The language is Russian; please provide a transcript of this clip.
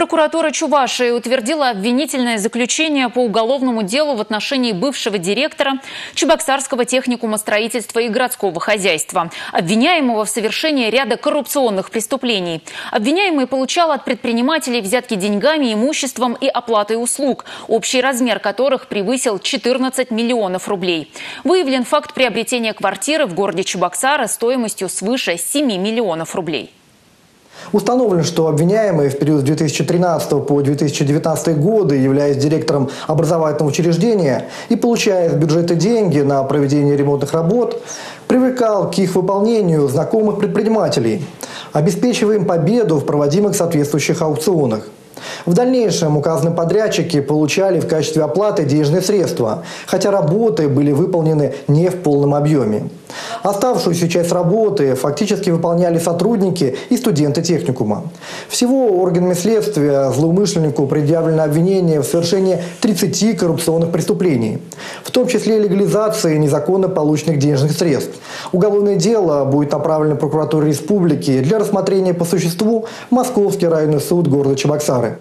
Прокуратура Чувашии утвердила обвинительное заключение по уголовному делу в отношении бывшего директора Чебоксарского техникума строительства и городского хозяйства, обвиняемого в совершении ряда коррупционных преступлений. Обвиняемый получал от предпринимателей взятки деньгами, имуществом и оплатой услуг, общий размер которых превысил 14 миллионов рублей. Выявлен факт приобретения квартиры в городе Чебоксары стоимостью свыше 7 миллионов рублей. Установлено, что обвиняемый в период с 2013 по 2019 годы, являясь директором образовательного учреждения и получая из бюджета деньги на проведение ремонтных работ, привлекал к их выполнению знакомых предпринимателей, обеспечивая им победу в проводимых соответствующих аукционах. В дальнейшем указанные подрядчики получали в качестве оплаты денежные средства, хотя работы были выполнены не в полном объеме. Оставшуюся часть работы фактически выполняли сотрудники и студенты техникума. Всего органами следствия злоумышленнику предъявлено обвинение в совершении 30 коррупционных преступлений, в том числе легализации незаконно полученных денежных средств. Уголовное дело будет направлено в прокуратуру республики для рассмотрения по существу Московский районный суд города Чебоксары.